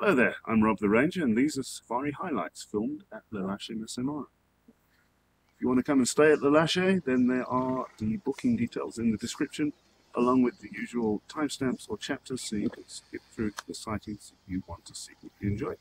Hello there, I'm Rob the Ranger, and these are safari highlights filmed at Lalashe Maasai Mara. If you want to come and stay at Le Lâcher, then there are the booking details in the description, along with the usual timestamps or chapters so you can skip through to the sightings you want to see. if you enjoy.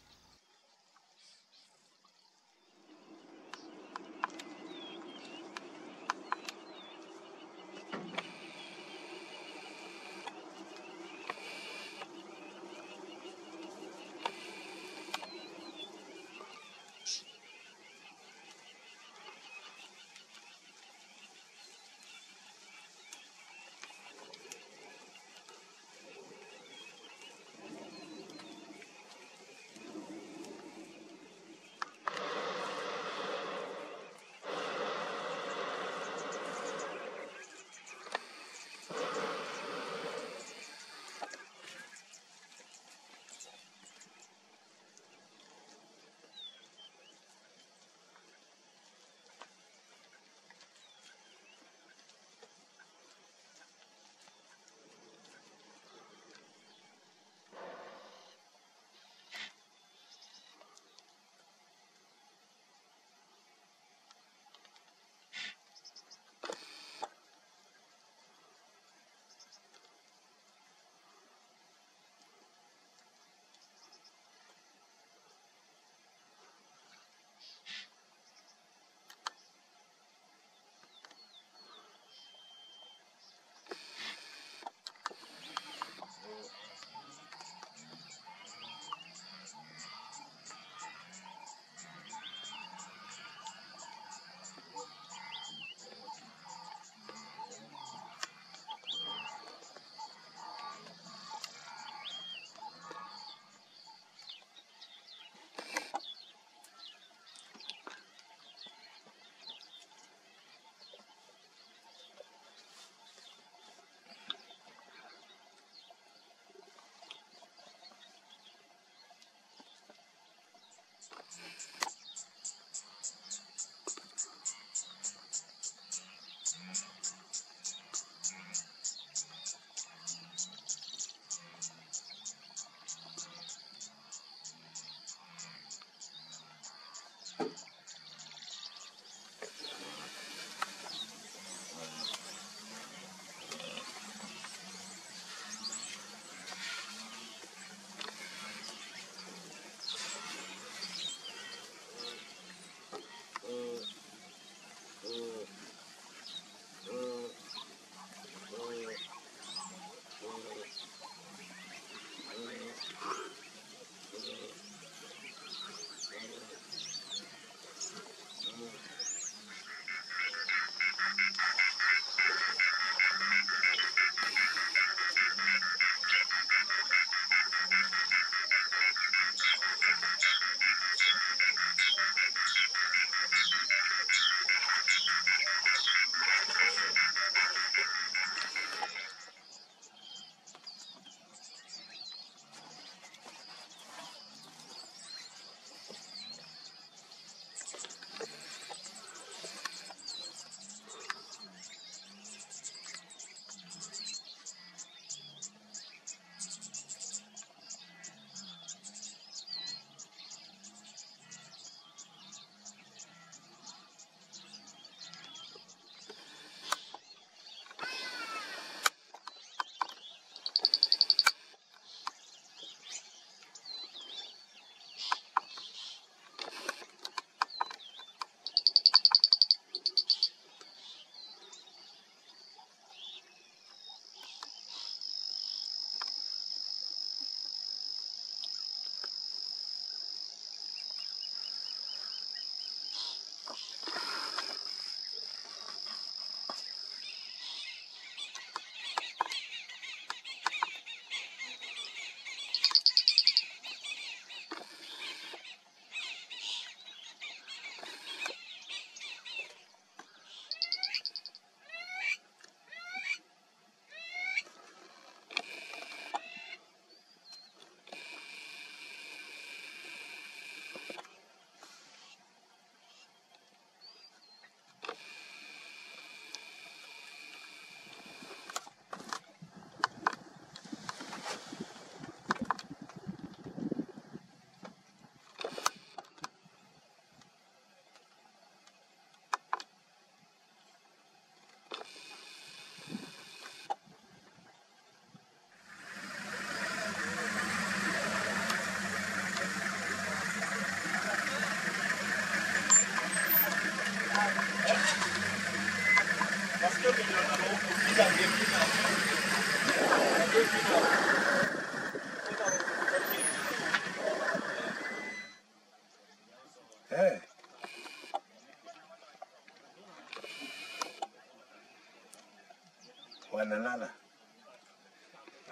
Wanalala.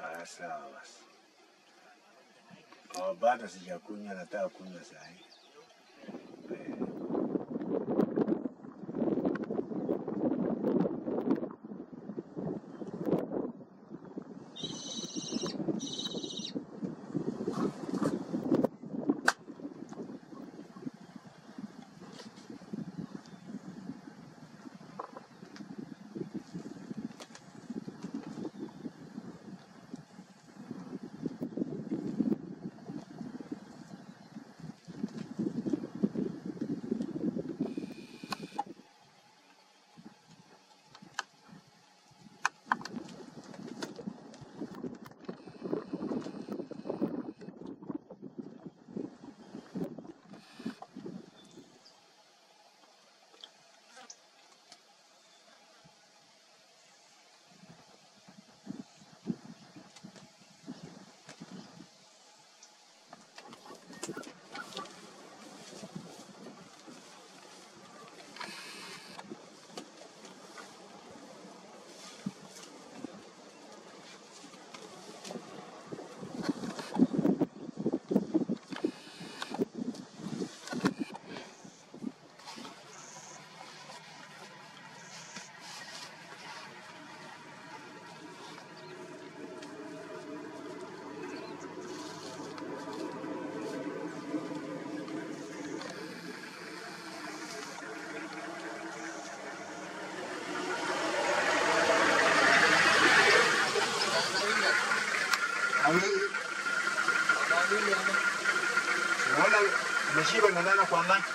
Ah, sawa basi. Oh, bado sijakunywa, nataka kunywa saa hii. 飯色にならなくはなく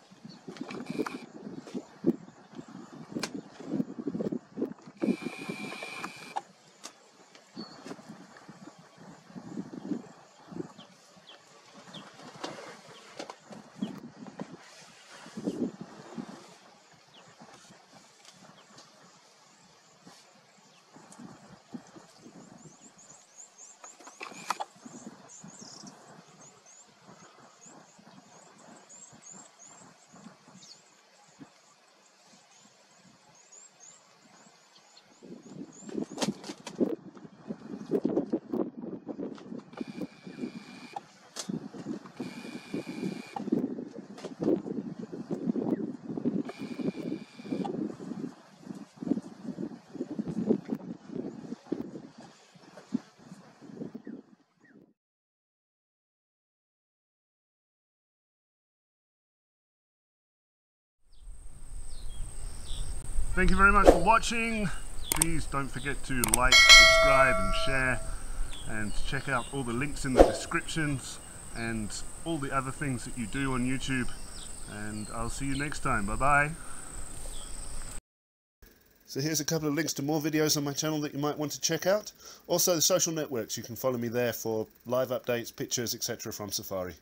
Thank you very much for watching. Please don't forget to like, subscribe and share and check out all the links in the descriptions and all the other things that you do on YouTube and I'll see you next time. Bye bye. So here's a couple of links to more videos on my channel that you might want to check out. Also the social networks, you can follow me there for live updates, pictures, etc. from Safari.